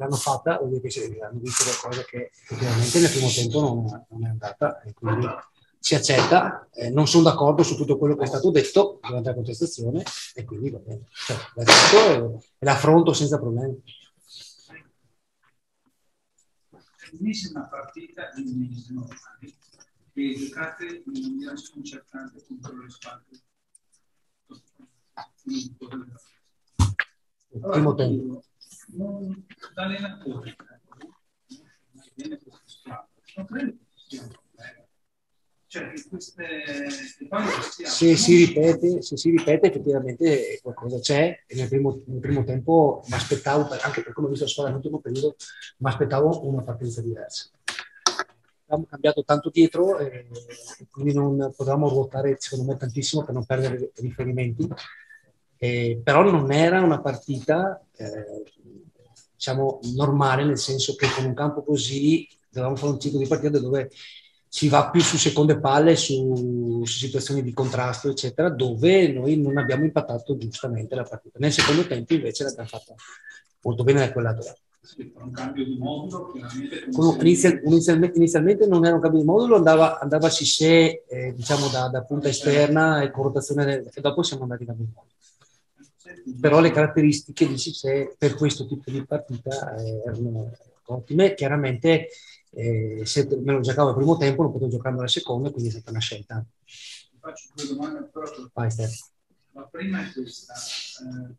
l'hanno fatta vuol dire che hanno visto qualcosa che effettivamente nel primo tempo non, non è andata e quindi si accetta, eh, non sono d'accordo su tutto quello che è stato detto durante la contestazione e quindi va bene, cioè, e, e l'affronto senza problemi. L'ennesima partita di mesi normali che giocate in maniera sconcertante contro le spalle. Il primo tempo. Non, allenatore, non viene squadra, non credo che sia un problema. Cioè, queste, se, si ripete, se si ripete, effettivamente qualcosa c'è. E nel primo, nel primo tempo mi aspettavo, anche per come ho visto la squadra nell'ultimo periodo, mi aspettavo una partenza diversa. Abbiamo cambiato tanto dietro e quindi non potevamo ruotare, secondo me, tantissimo per non perdere riferimenti. Eh, però non era una partita, eh, diciamo, normale, nel senso che con un campo così dovevamo fare un ciclo di partita dove si va più su seconde palle, su, su, situazioni di contrasto, eccetera, dove noi non abbiamo impattato giustamente la partita. Nel secondo tempo invece l'abbiamo fatta molto bene da quel lato là. Sì, un cambio di modulo inizial, inizialmente, inizialmente, non era un cambio di modulo, andava, andava a Cissé eh, diciamo da, da, punta esterna e con rotazione e dopo siamo andati da modulo. Però le caratteristiche di Cissé per questo tipo di partita eh, erano ottime. Chiaramente eh, se me lo giocavo al primo tempo, non potevo giocarlo al secondo, quindi è stata una scelta. Faccio due domande proprio. Vai, La prima è questa. Eh,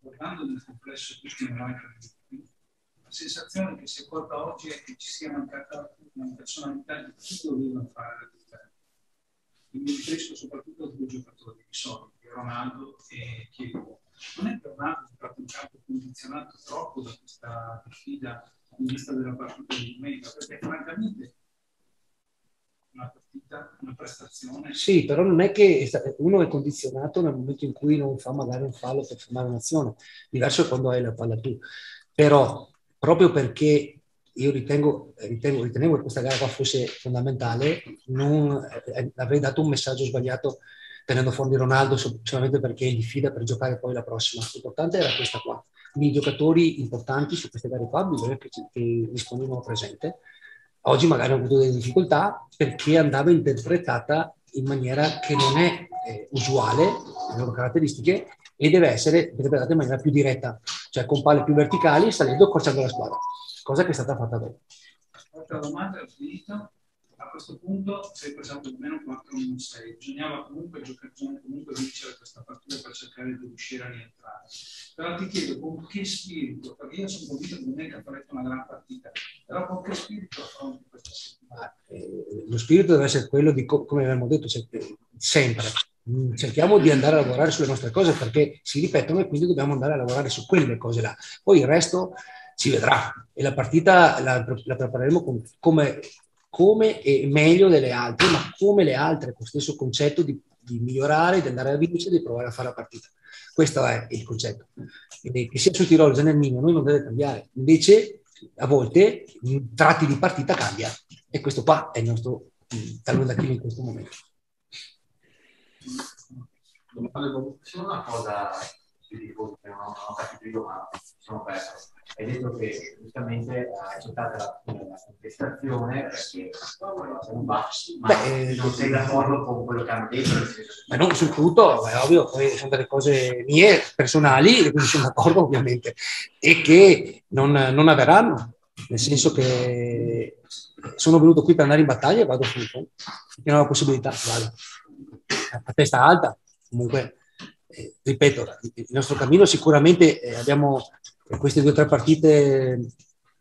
guardando nel complesso tutti i la sensazione che si è colta oggi è che ci sia mancata una personalità di chi doveva fare Mi riferisco soprattutto a due giocatori di solito, Ronaldo e Chiedo. Non è che Ronaldo stato un campo condizionato troppo da questa sfida in vista della partita di domenica, perché francamente una partita, una prestazione. Sì, però non è che uno è condizionato nel momento in cui non fa magari un fallo per fermare un'azione, diverso quando hai la palla tu. Però proprio perché io ritengo, ritengo, ritenevo che questa gara qua fosse fondamentale, non, eh, avrei dato un messaggio sbagliato tenendo fuori Ronaldo solamente perché gli fida per giocare poi la prossima. L'importante era questa qua di giocatori importanti su queste gare qua, bisogna che, che rispondevano presente. Oggi magari hanno avuto delle difficoltà perché andava interpretata in maniera che non è eh, usuale, le loro caratteristiche, e deve essere interpretata in maniera più diretta, cioè con palle più verticali, salendo e accorciando la squadra, cosa che è stata fatta dopo. Altra domanda, ho finito a questo punto sei passato almeno 4-1-6, bisognava comunque giocare, comunque vincere questa partita per cercare di riuscire a rientrare. Però ti chiedo con che spirito, perché io sono convinto che domenica farete una gran partita, però con che spirito affronti questa settimana? Eh, lo spirito deve essere quello di, come abbiamo detto, cioè, sempre. Mm, cerchiamo di andare a lavorare sulle nostre cose perché si ripetono e quindi dobbiamo andare a lavorare su quelle cose là. Poi il resto si vedrà e la partita la, la prepareremo con, come come e meglio delle altre, ma come le altre, con lo stesso concetto di, di migliorare, di andare a vincere, di provare a fare la partita. Questo è il concetto. Quindi, che sia sul Tirolo sia nel Mino, noi non deve cambiare. Invece, a volte, in tratti di partita cambia. E questo qua è il nostro tallone d'Achille in questo momento. Solo una cosa, non ho capito io, ma sono perso hai detto che giustamente hai accettato la, la contestazione perché non va, ma Beh, non sei d'accordo con quello che hanno detto. Ma non sul tutto, è ovvio, poi sono delle cose mie, personali, e quindi sono d'accordo ovviamente, e che non, non avverranno, nel senso che sono venuto qui per andare in battaglia e vado subito, se ho la possibilità, vado. A testa alta, comunque, eh, ripeto, il nostro cammino sicuramente eh, abbiamo queste due o tre partite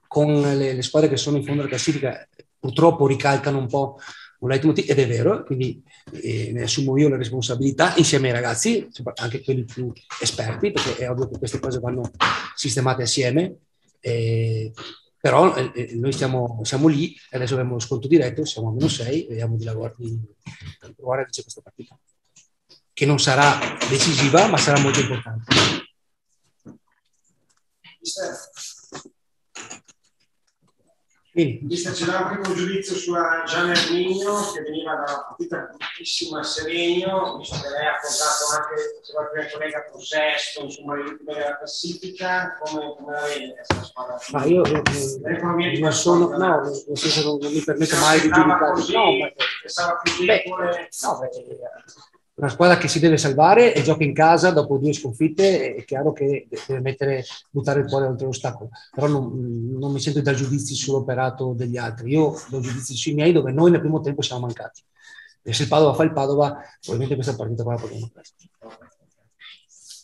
con le, le, squadre che sono in fondo alla classifica purtroppo ricalcano un po' un leitmotiv ed è vero, quindi eh, ne assumo io la responsabilità insieme ai ragazzi, anche quelli più esperti, perché è ovvio che queste cose vanno sistemate assieme. Eh, però eh, noi stiamo, siamo lì, adesso abbiamo lo sconto diretto, siamo a meno 6, vediamo di, lavorare, di, di provare a vincere questa partita, che non sarà decisiva, ma sarà molto importante. Mister, c'era un primo giudizio sulla Gianni Armigno che veniva da una partita bruttissima a Seregno, visto che lei ha affrontato anche, faceva il collega con Sesto, insomma, le ultime della classifica, come, come la vede questa squadra? Ma io, io non sono, no, nel senso non, mi permetto mai di giudicare. No, ma, pensava più debole. No, beh, una squadra che si deve salvare e gioca in casa dopo due sconfitte, è chiaro che deve mettere, buttare il cuore oltre l'ostacolo, però non, non mi sento da giudizi sull'operato degli altri. Io do giudizi sui miei dove noi nel primo tempo siamo mancati. E se il Padova fa il Padova, probabilmente questa partita qua la potremo prendere.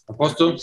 A posto?